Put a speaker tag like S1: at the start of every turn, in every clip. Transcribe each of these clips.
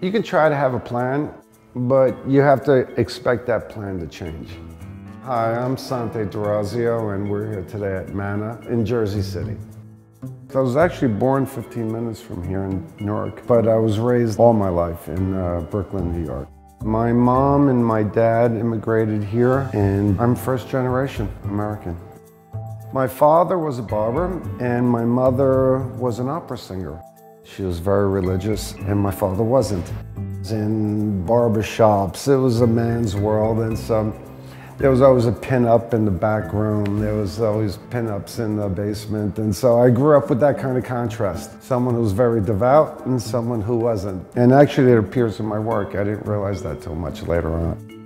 S1: You can try to have a plan, but you have to expect that plan to change. Hi, I'm Sante D'Orazio, and we're here today at Mana in Jersey City. I was actually born 15 minutes from here in Newark, but I was raised all my life in uh, Brooklyn, New York. My mom and my dad immigrated here, and I'm first generation American. My father was a barber, and my mother was an opera singer. She was very religious, and my father wasn't. In barber shops, it was a man's world, and so there was always a pin-up in the back room. There was always pin-ups in the basement. And so I grew up with that kind of contrast. Someone who was very devout and someone who wasn't. And actually it appears in my work. I didn't realize that till much later on.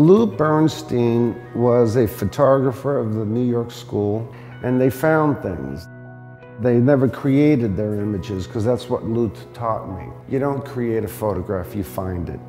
S1: Lou Bernstein was a photographer of the New York School and they found things. They never created their images because that's what Lou taught me. You don't create a photograph, you find it.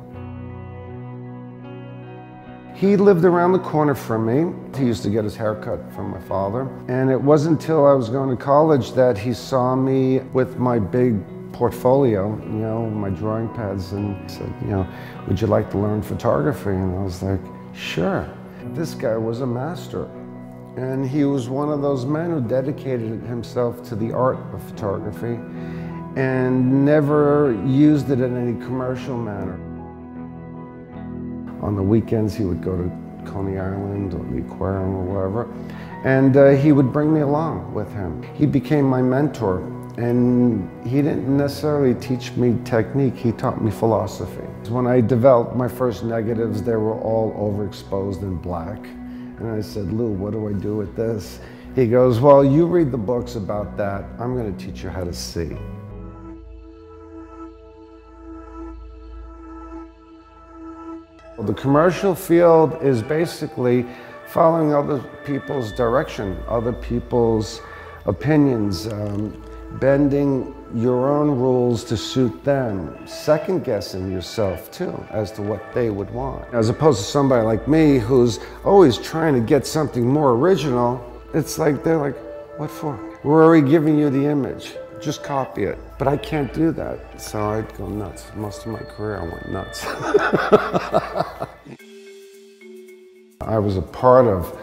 S1: He lived around the corner from me. He used to get his hair cut from my father. And it wasn't until I was going to college that he saw me with my big portfolio, you know, my drawing pads, and said, you know, would you like to learn photography? And I was like, sure. This guy was a master. And he was one of those men who dedicated himself to the art of photography and never used it in any commercial manner. On the weekends, he would go to Coney Island or the aquarium or wherever, and uh, he would bring me along with him. He became my mentor, and he didn't necessarily teach me technique, he taught me philosophy. When I developed my first negatives, they were all overexposed and black. And I said, Lou, what do I do with this? He goes, well, you read the books about that. I'm going to teach you how to see. The commercial field is basically following other people's direction, other people's opinions, um, bending your own rules to suit them, second guessing yourself too as to what they would want. As opposed to somebody like me who's always trying to get something more original, it's like they're like, what for? We're already giving you the image. Just copy it. But I can't do that. So I'd go nuts. Most of my career I went nuts. I was a part of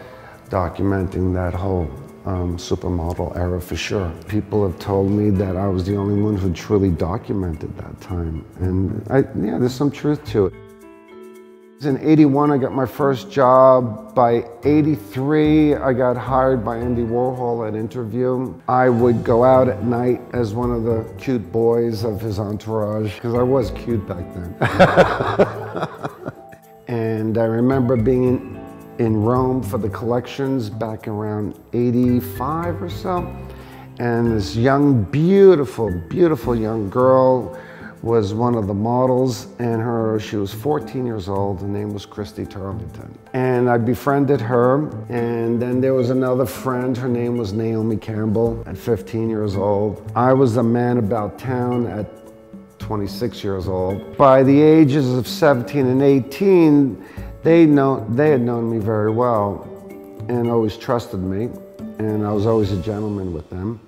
S1: documenting that whole um, supermodel era for sure. People have told me that I was the only one who truly documented that time. And I, yeah, there's some truth to it. In 81, I got my first job. By 83, I got hired by Andy Warhol at Interview. I would go out at night as one of the cute boys of his entourage, because I was cute back then. and I remember being in, in Rome for the collections back around 85 or so. And this young, beautiful, beautiful young girl was one of the models and her, she was 14 years old, her name was Christy Turlington. And I befriended her and then there was another friend, her name was Naomi Campbell at 15 years old. I was a man about town at 26 years old. By the ages of 17 and 18, they, know, they had known me very well and always trusted me, and I was always a gentleman with them.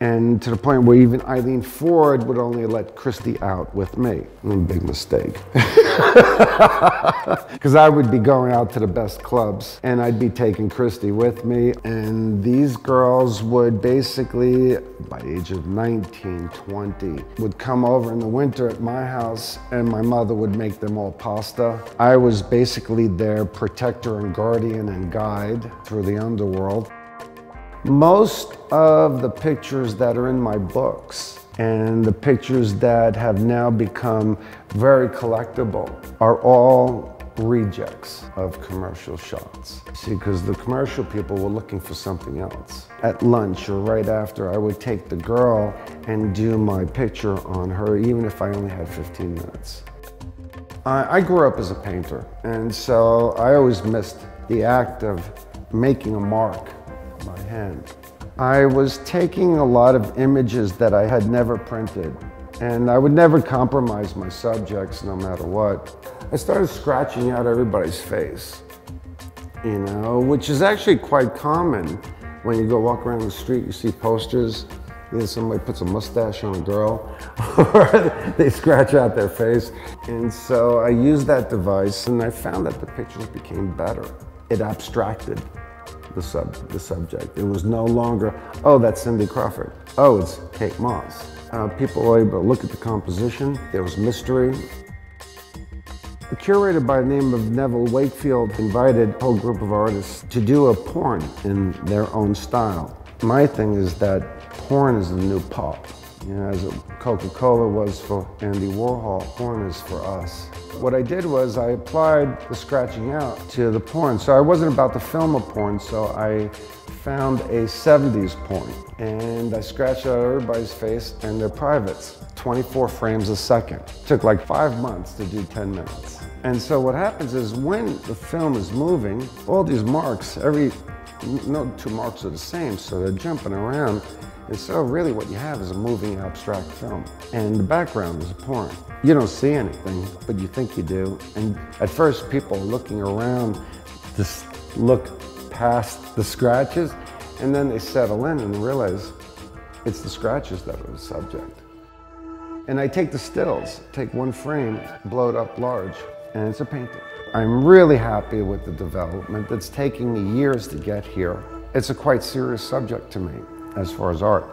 S1: And to the point where even Eileen Ford would only let Christy out with me. Mm, big mistake. Because I would be going out to the best clubs and I'd be taking Christy with me. And these girls would basically, by age of 19, 20, would come over in the winter at my house and my mother would make them all pasta. I was basically their protector and guardian and guide through the underworld. Most of the pictures that are in my books and the pictures that have now become very collectible are all rejects of commercial shots. See, because the commercial people were looking for something else. At lunch or right after, I would take the girl and do my picture on her, even if I only had 15 minutes. I, I grew up as a painter, and so I always missed the act of making a mark my hand. I was taking a lot of images that I had never printed and I would never compromise my subjects no matter what. I started scratching out everybody's face you know, which is actually quite common. When you go walk around the street, you see posters, either somebody puts a mustache on a girl or they scratch out their face. And so I used that device and I found that the pictures became better. It abstracted the, sub, the subject. It was no longer, oh, that's Cindy Crawford. Oh, it's Kate Moss. Uh, people were able to look at the composition. There was mystery. The curator by the name of Neville Wakefield invited a whole group of artists to do a porn in their own style. My thing is that porn is the new pop. You know, as Coca-Cola was for Andy Warhol, porn is for us. What I did was I applied the scratching out to the porn. So I wasn't about to film a porn, so I found a 70s porn. And I scratched out everybody's face and their privates, 24 frames a second. Took like five months to do 10 minutes. And so what happens is when the film is moving, all these marks, every, no two marks are the same, so they're jumping around. And so really what you have is a moving abstract film. And the background is porn. You don't see anything, but you think you do. And at first people are looking around to look past the scratches, and then they settle in and realize it's the scratches that are the subject. And I take the stills, take one frame, blow it up large, and it's a painting. I'm really happy with the development. It's taking me years to get here. It's a quite serious subject to me as far as art.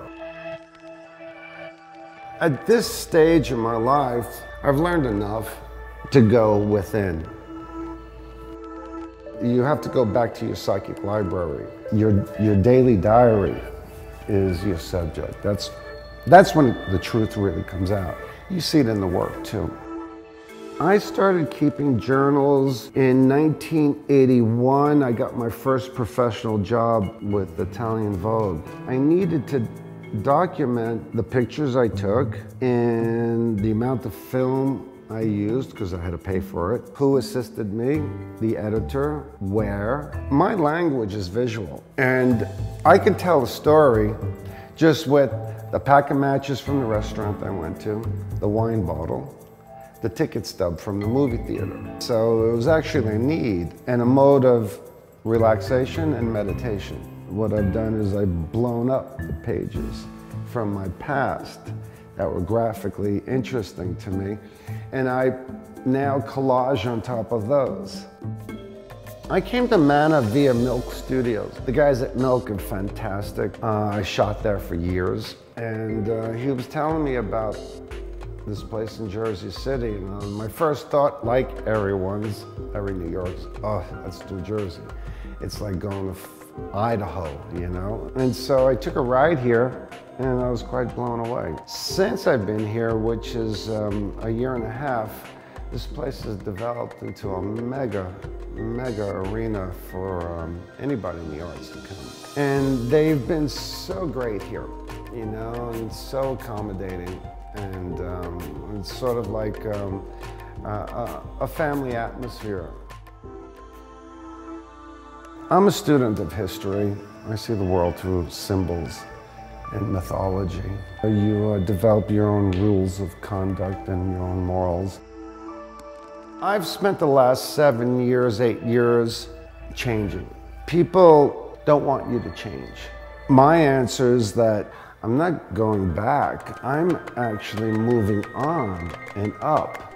S1: At this stage in my life, I've learned enough to go within. You have to go back to your psychic library. Your, your daily diary is your subject. That's, that's when the truth really comes out. You see it in the work too. I started keeping journals in 1981. I got my first professional job with Italian Vogue. I needed to document the pictures I took and the amount of film I used because I had to pay for it, who assisted me, the editor, where. My language is visual and I can tell a story just with the pack of matches from the restaurant I went to, the wine bottle, the ticket stub from the movie theater. So it was actually a need and a mode of relaxation and meditation. What I've done is I've blown up the pages from my past that were graphically interesting to me, and I now collage on top of those. I came to Mana via Milk Studios. The guys at Milk are fantastic. Uh, I shot there for years, and uh, he was telling me about this place in Jersey City. And my first thought, like everyone's, every New York's, oh, that's New Jersey. It's like going to Idaho, you know? And so I took a ride here and I was quite blown away. Since I've been here, which is um, a year and a half, this place has developed into a mega, mega arena for um, anybody in the arts to come. And they've been so great here, you know, and so accommodating and um, it's sort of like um, a family atmosphere. I'm a student of history. I see the world through symbols and mythology. You uh, develop your own rules of conduct and your own morals. I've spent the last seven years, eight years changing. People don't want you to change. My answer is that I'm not going back. I'm actually moving on and up.